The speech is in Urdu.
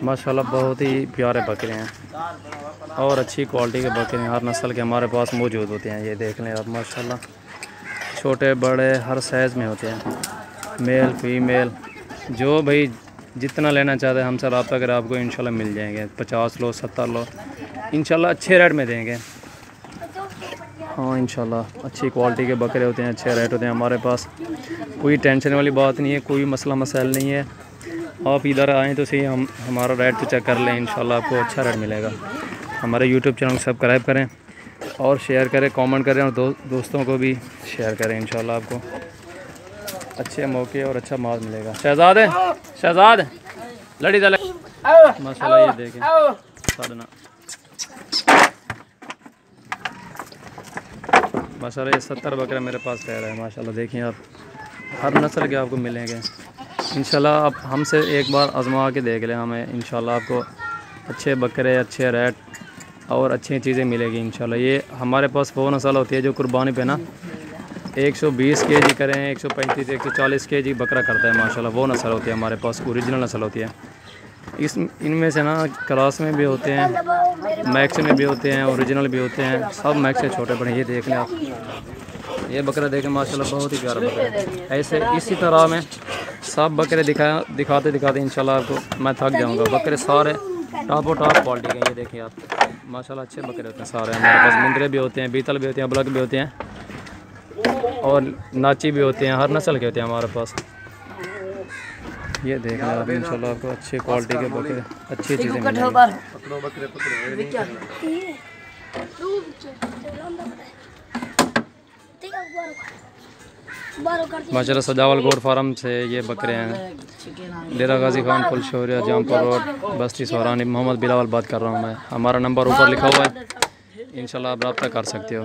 ماشاءاللہ بہت ہی پیارے بکرے ہیں اور اچھی کوالٹی کے بکرے ہیں۔ ہر نسل کے ہمارے پاس موجود ہوتے ہیں۔ یہ دیکھ لیں آپ، ماشاءاللہ۔ چھوٹے، بڑے ہر سائز میں ہوتے ہیں۔ میل فیمیل جو بھائی جتنا لینا چاہتے ہیں، ہم سے رابطہ کریں، آپ کو انشاءاللہ مل جائیں گے۔ پچاس لو، ستر لو، انشاءاللہ اچھے ریٹ میں دیں گے۔ ہاں انشاءاللہ اچھی کوالٹی کے بکرے ہوتے ہیں، اچھے ریٹ ہوتے ہیں۔ ہمارے پاس کوئی ٹینشن والی بات نہیں ہے، کوئی مسئلہ مسائل نہیں ہے۔ آپ ادھر آئیں تو صحیح ہم ہمارا ریٹ تو چیک کر لیں، انشاءاللہ آپ کو اچھا ریٹ ملے گا۔ ہمارے یوٹیوب چینل کو سبسکرائب کریں اور شیئر کریں، کامنٹ کریں اور دوستوں کو بھی شیئر کریں، انشاءاللہ آپ کو اچھے موقع اور اچھا مال ملے گا۔ شہزاد ہے شہزاد، لڑی دل۔ ماشاء اللہ یہ دیکھیں۔ سادنا۔ ماشاء اللہ یہ ستر بکرے میرے پاس رہ رہا ہے ماشاء اللہ دیکھیں آپ۔ ہر نسل کے آپ کو ملیں گے۔ انشاءاللہ آپ ہم سے ایک بار آزما کے دیکھ لیں ہمیں، انشاءاللہ آپ کو اچھے بکرے، اچھے ریٹ اور اچھی چیزیں ملے گی انشاءاللہ۔ یہ ہمارے پاس وہ نسل ہوتی ہے جو قربانی پہ نا، ایک سو بیس کے جی کریں، ایک سو پینتیس، ایک سو چالیس کے جی بکرا کرتا ہے ماشاءاللہ۔ وہ نسل ہوتی ہے ہمارے پاس، اوریجنل نسل ہوتی ہے۔ اس ان میں سے نا کلاس میں بھی ہوتے ہیں، میکس میں بھی ہوتے ہیں، اوریجنل بھی ہوتے ہیں، سب میکس سے چھوٹے بڑے یہ دیکھ لیں آپ۔ یہ بکرا دیکھیں ماشاءاللہ بہت ہی پیارا بکرا ہے۔ ایسے اسی طرح میں سب بکرے دکھایا دکھاتے دکھاتے انشاءاللہ آپ کو میں تھک جاؤں گا۔ بکرے سارے ٹاپ و ٹاپ کوالٹی کے یہ دیکھیں آپ۔ ماشاءاللہ اچھے بکرے ہوتے ہیں سارے۔ ہمارے پاس مندرے بھی ہوتے ہیں بیتل بھی ہوتے ہیں بلک بھی ہوتے ہیں۔ اور ناچی بھی ہوتے ہیں ہر نسل کے ہوتے ہیں ہمارے پاس۔ یہ دیکھ لیں آپ انشاءاللہ آپ کو اچھی کوالٹی کے بکرے اچھی چیزیں ملیں گی ماشاء اللہ سجاول گوڈ فارم سے یہ بکرے ہیں۔ ڈیرا غازی خان پل شہریہ جامپور روڈ، بستی سہرانی محمد بلاول بات کر رہا ہوں میں۔ ہمارا نمبر اوپر لکھا ہوا ہے۔ انشاءاللہ آپ رابطہ کر سکتے ہو۔